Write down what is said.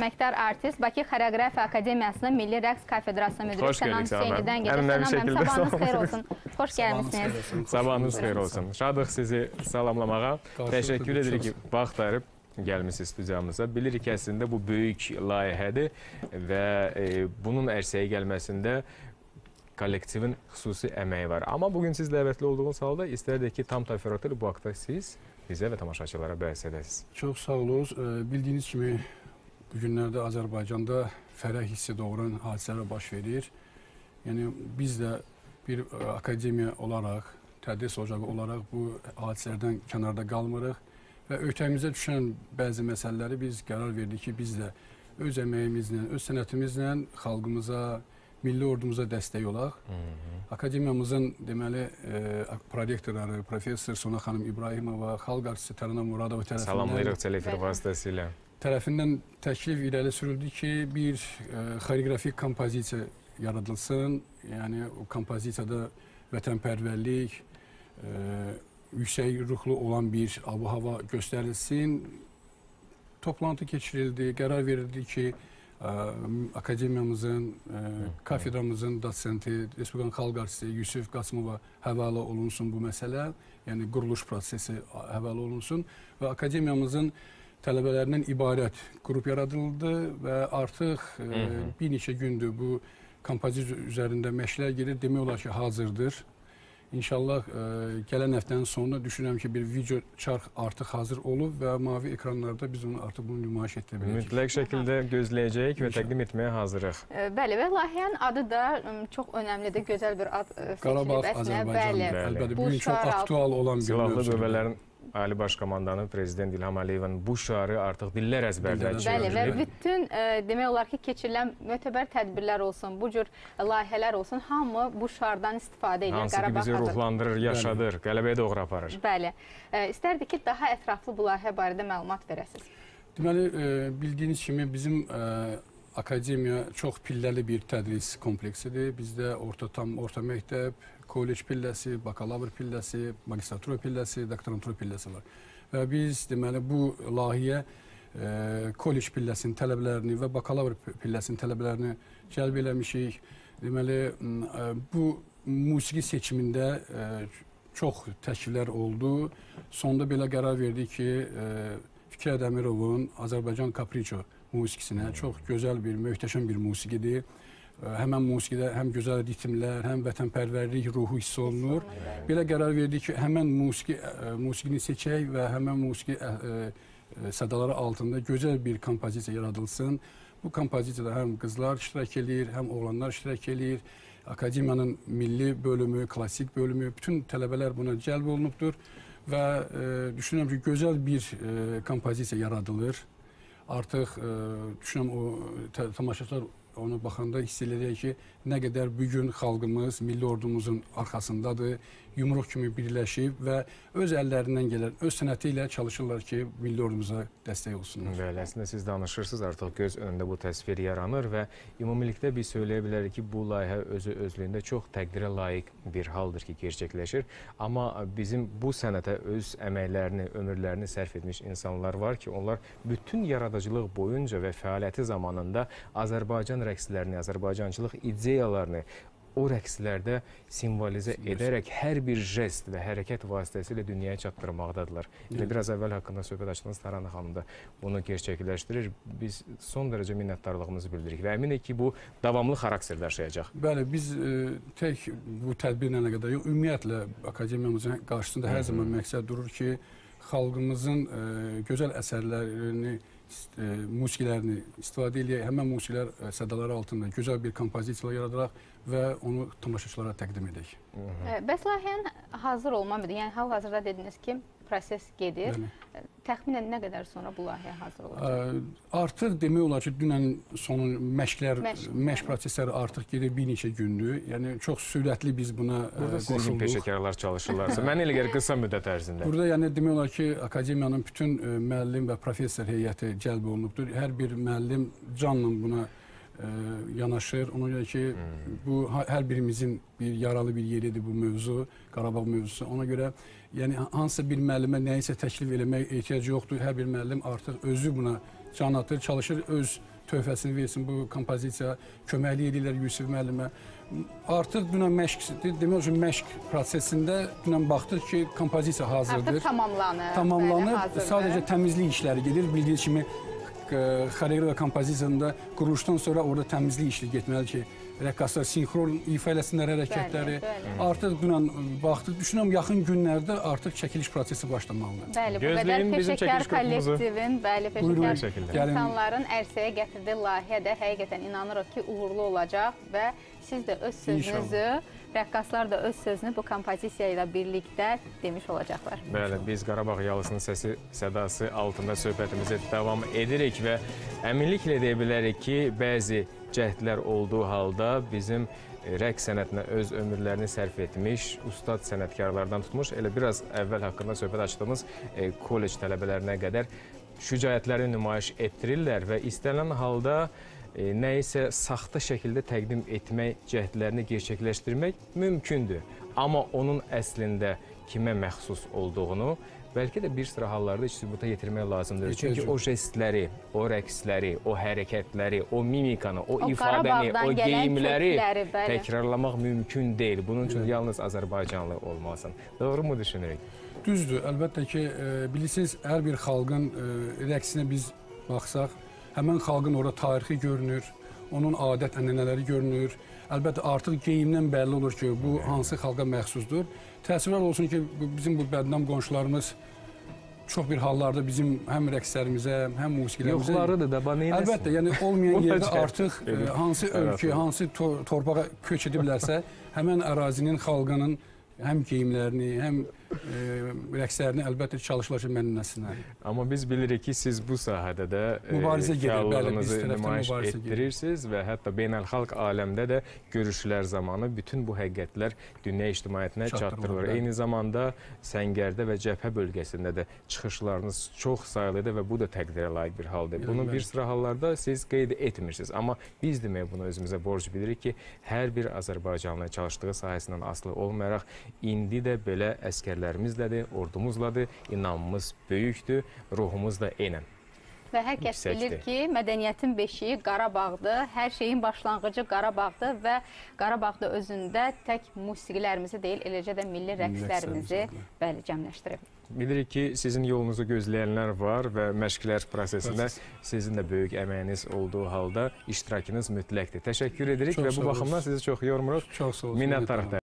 Əməkdar artist Bakı Xoreografiya Akademiyasının Milli Rəqs Kafedrasının müdiri Sənan. Hüseynidən gedir. Sənan şəkildə sabahınız salam. olsun. Xoş gəlmisiniz. Sabahınız xeyir olsun. Şadıq sizi salamlamağa. Təşəkkür edirik ki, vaxt ayırıb gəlmisiniz studiyamıza. Bilirik ki, əslində bu böyük layihədir və e, bunun ərsəyə gəlməsində kollektivin xüsusi əməyi var. Amma bugün siz dəvətli olduğunuz halda istərdik ki, tam təfərrüatlı bu haqda siz bizə və tamaşaçılara bəhs edəsiniz. Çox sağ olunuz. Ee, Bildiyiniz kimi bu günlərdə Azərbaycanda fərəh hissi doğuran hadisələr baş verir. Yəni biz də bir e, akademiya olaraq, tədris ocağı olaraq bu hadisələrdən kənarda qalmırıq və öhdəmizə düşən bəzi məsələləri biz qərar verdik ki, biz də öz əməyimizlə, öz sənətimizlə xalqımıza, milli ordumuza dəstək olaq. Akademiyamızın deməli e, prorektorları professor Sona xanım İbrahimova, xalq artisti Tərana Muradova tərəfindən Salamlayırıq telefon vasitəsilə. Tərəfindən təklif irəli sürüldü ki, bir e, xoreografik kompozisiya yaradılsın. Yəni o kompozisiyada vətənpərvərlik, e, yüksək ruhlu olan bir abu-hava göstərilsin. Toplantı keçirildi, qərar verildi ki, ə, akademiyamızın, ə, kafedramızın dosenti, Respublikanın xalq artisti Yusuf Qasımova həvalə olunsun bu məsələ, yəni quruluş prosesi həvalə olunsun və akademiyamızın tələbələrindən ibarət qrup yaradıldı və artıq ə, hı. bir neçə gündür bu kompozisiya üzərində məşqlər gedir. Demək olar ki, hazırdır. İnşallah ə, gələn həftənin sonunda düşünürəm ki, bir video çarx artıq hazır olub və mavi ekranlarda biz onu artıq bunu nümayiş etdirə biləcəyik. Mütləq şəkildə gözləyəcəyik və təqdim etməyə hazırıq. E, Bəli, və layihənin adı da çox önəmlidir, gözəl bir ad e, Qarabağ, seçilib əslində. Azərbaycan. Bəli. Bəli. Əlbəttə Bu gün çox aktual olan bir Silahlı mövzudur. Qüvvələrin Ali Baş Komandanı Prezident İlham Əliyevin bu şüarı artıq dillər əzbərdən Dillər Bəli, və bütün e, demək olar ki, keçirilən mötəbər tədbirlər olsun, bu cür layihələr olsun, hamı bu şardan istifadə edir. Hansı ki Qarabağ bizi hazır- ruhlandırır, yaşadır, qələbəyə doğru aparır. Bəli. E, İstərdik ki, daha ətraflı bu layihə barədə məlumat verəsiniz. Deməli, e, bildiyiniz kimi bizim e, akademiya çox pilləli bir tədris kompleksidir. Bizdə orta tam orta məktəb, kollec pilləsi, bakalavr pilləsi, magistratura pilləsi, doktorantura pilləsi var. Və biz deməli bu layihə e, kollec pilləsinin tələbələrini və bakalavr pilləsinin tələbələrini cəlb eləmişik. Deməli e, bu musiqi seçimində e, çox təkliflər oldu. Sonda belə qərar verdik ki, e, Fikri Dəmirovun Azərbaycan Capricho musiqisinə çox gözəl bir, möhtəşəm bir musiqidir. Həmən musiqidə həm gözəl ritmlər, həm vətənpərvərlik ruhu hiss olunur. Belə qərar verdik ki, həmən musiqi musiqini seçək və həmən musiqi sədaları altında gözəl bir kompozisiya yaradılsın. Bu kompozisiyada həm qızlar iştirak eləyir, həm oğlanlar iştirak eləyir. Akademiyanın milli bölümü, klassik bölümü, bütün tələbələr buna cəlb olunubdur və e, düşünürəm ki, gözəl bir e, kompozisiya yaradılır. Artıq e, düşünürəm o tamaşaçılar ona baxanda hiss eləyəcək ki, nə qədər bu gün xalqımız milli ordumuzun arxasındadır, yumruq kimi birləşib və öz əllərindən gələn öz sənəti ilə çalışırlar ki, milli ordumuza dəstək olsunlar. Bəli, əslində siz danışırsınız, artıq göz önündə bu təsvir yaranır və ümumilikdə biz söyləyə bilərik ki, bu layihə özü özlüyündə çox təqdirə layiq bir haldır ki, gerçəkləşir. Amma bizim bu sənətə öz əməklərini, ömürlərini sərf etmiş insanlar var ki, onlar bütün yaradıcılıq boyunca və fəaliyyəti zamanında Azərbaycan rəqslərini, Azərbaycançılıq ideyalarını o rəqslərdə simvolizə edərək hər bir jest və hərəkət vasitəsilə dünyaya çatdırmaqdadırlar. Yəni Yəni. biraz əvvəl haqqında söhbət açdığınız Tarana xanım da bunu gerçəkləşdirir. Biz son dərəcə minnətdarlığımızı bildiririk və əminik ki, bu davamlı xarakter daşıyacaq. Bəli, biz e, tək bu tədbirlə nə qədər yox, ümumiyyətlə akademiyamızın qarşısında hər zaman məqsəd durur ki, xalqımızın e, gözəl əsərlərini, e, musiqilərini istifadə eləyək, həmən musiqilər e, sədaları altında gözəl bir kompozisiyalar yaradaraq və onu tamaşaçılara təqdim edək. Bəs layihənin hazır olma müddəti, yəni hal-hazırda dediniz ki, proses gedir. Bəli. Təxminən nə qədər sonra bu layihə hazır olacaq? Ə, Artıq demək olar ki, dünən sonu məşqlər, Məşq, məşq prosesləri artıq gedir bir neçə gündür. Yəni çox sürətli biz buna Burada qoşulduq. peşəkarlar çalışırlarsa, mən elə gəlir qısa müddət ərzində. Burada yəni demək olar ki, akademiyanın bütün müəllim və professor heyəti cəlb olunubdur. Hər bir müəllim canla buna yanaşır. Ona görə ki, bu ha- hər birimizin bir yaralı bir yeridir bu mövzu, Qarabağ mövzusu. Ona görə yəni hansısa bir müəllimə nəyisə təklif eləmək ehtiyac yoxdur. Hər bir müəllim artıq özü buna can atır, çalışır öz töhfəsini versin bu kompozisiya, köməklik edirlər Yusif müəllimə. Artıq dünən məşqdir. Demək olar ki, məşq prosesində dünən baxdıq ki, kompozisiya hazırdır. Artıq tamamlanır. tamamlanıb. Hazırdır. Sadəcə təmizlik işləri gedir. Bildiyiniz kimi xoreoqrafiya kompozisiyasında quruluşdan sonra orada təmizlik işi getməli ki, rəqqaslar sinxron ifa eləsinlər hərəkətləri. Bəli, bəli. Artıq dünən baxdıq, düşünürəm yaxın günlərdə artıq çəkiliş prosesi başlamalıdır. Bəli, bu qədər peşəkar kollektivin, bəli, Buyurun. peşəkar insanların ərsəyə gətirdiyi layihə də həqiqətən inanırıq ki, uğurlu olacaq və siz də öz sözünüzü, rəqqaslar da öz sözünü bu kompozisiya ilə birlikdə demiş olacaqlar. Bəli, biz Qarabağ yalısının səsi, sədası altında söhbətimizə davam edirik və əminliklə deyə bilərik ki, bəzi cəhdlər olduğu halda bizim e, rəqs sənətinə öz ömürlərini sərf etmiş, ustad sənətkarlardan tutmuş, elə biraz əvvəl haqqında söhbət açdığımız e, kollec tələbələrinə qədər şücaətlərini nümayiş etdirirlər və istənilən halda e, nə isə saxta şəkildə təqdim etmək cəhdlərini gerçəkləşdirmək mümkündür. Amma onun əslində kimə məxsus olduğunu bəlkə də bir sıra hallarda heç sübuta yetirmək lazımdır. Heç Çünki özü. o jestləri, o rəqsləri, o hərəkətləri, o mimikanı, o, O ifadəni, o geyimləri təkrarlamaq mümkün deyil. Bunun üçün yalnız Azərbaycanlı olmalısan. Doğrumu düşünürük? Düzdür, əlbəttə ki, e, bilirsiniz, hər bir xalqın e, rəqsinə biz baxsaq, həmin xalqın orada tarixi görünür, onun adət-ənənələri görünür. Əlbəttə artıq geyimdən bəlli olur ki, bu hansı xalqa məxsusdur. Təəssüflər olsun ki, bizim bu bədnam qonşularımız çox bir hallarda bizim həm rəqslərimizə, həm musiqilərimizə Yoxlarıdır da, bax neyləsin? Əlbəttə, yəni olmayan yerdə artıq e, hansı ölkə, hansı to torpağa köç ediblərsə, həmin ərazinin xalqının həm geyimlərini, həm e, rəqslərini əlbəttə çalışırlar ki, mənimləsinlər. Amma biz bilirik ki, siz bu sahədə də e, Mübarizə gedir, bəli, biz nümayiş mübarizə gedir. etdirirsiniz və hətta beynəlxalq aləmdə də görüşlər zamanı bütün bu həqiqətlər dünya ictimaiyyətinə Çatdırılır. Eyni zamanda Səngərdə və cəbhə bölgəsində də çıxışlarınız çox sayılıdır və bu da təqdirə layiq bir haldır. Bunu bir sıra hallarda siz qeyd etmirsiniz. Amma biz demək bunu özümüzə borc bilirik ki, hər bir Azərbaycanlı çalışdığı sahəsindən asılı olmayaraq indi də belə əskərlərimizdədir, ordumuzladır, inamımız böyükdür, ruhumuz da eynən. Və hər kəs bilir ki, mədəniyyətin beşiyi Qarabağdır, hər şeyin başlanğıcı Qarabağdır və Qarabağda özündə tək musiqilərimizi deyil, eləcə də milli rəqslərimizi bəli cəmləşdirib. Bilirik ki, sizin yolunuzu gözləyənlər var və məşqlər prosesində Proses. sizin də böyük əməyiniz olduğu halda iştirakınız mütləqdir. Təşəkkür edirik Çox və bu baxımdan sizi çox yormuruq. Çox sağ olun. Minnətdarıq.